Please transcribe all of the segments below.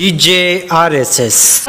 DJRSS.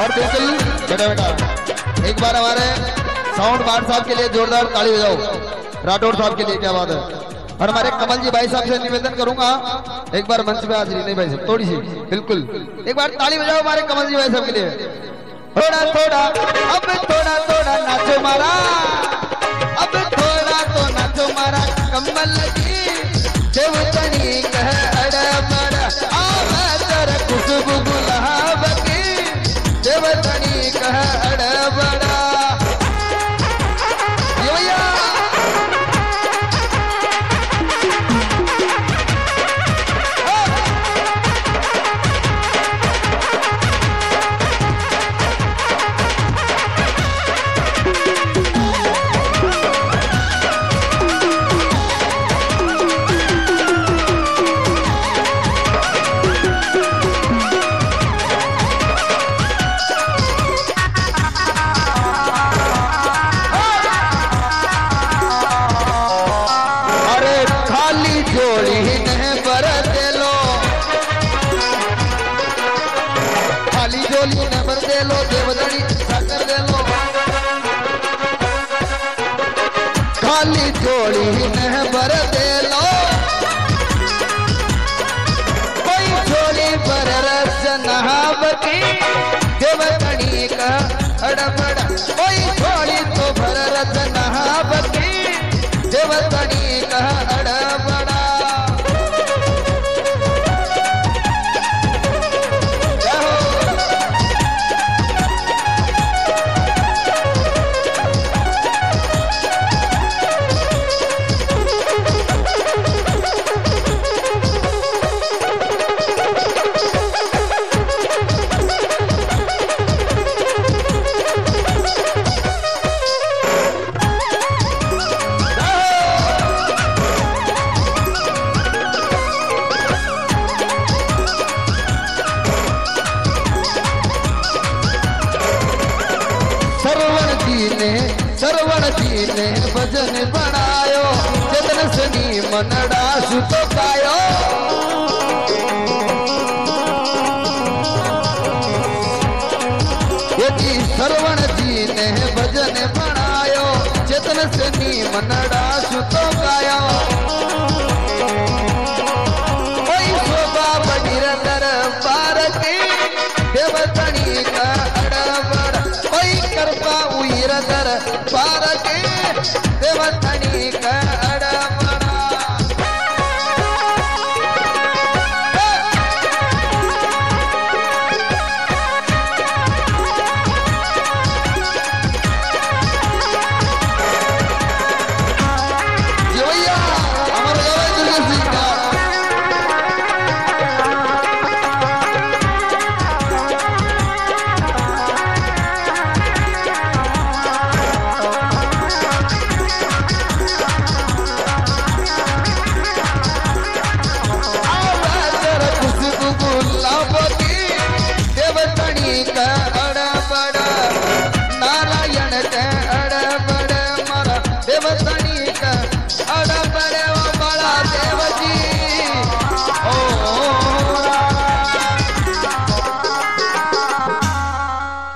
और बिल्कुल बेटा बेटा। एक बार हमारे साउंड बार साहब के लिए जोरदार ताली बजाओ। राठौर साहब के लिए क्या बात है। और हमारे कमल जी भाई साहब से निवेदन करूँगा, एक बार मंच पे हाजिरी। नहीं भाई साहब, थोड़ी सी, बिल्कुल। एक बार ताली बजाओ हमारे कमल जी भाई साहब के लिए। थोड़ा थोड़ा, अब थोड़ा थोड़ा नाचो मारा अब थोड़ा तो नाचो मारा कमल जी खाली जोड़ी न, पर दे लो देवदड़ी साकर दे लो। खाली जोड़ी न पर दे लो। कोई जोड़ी पर रस नहावती ने भजन बनायो, जतन सनी मनड़ा सुतो पायो यदि सरवण जी ने भजन बनायो चेतन सनी मनड़ा सुतो दरबार की देवतणी का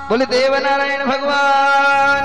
बोले देव नारायण भगवान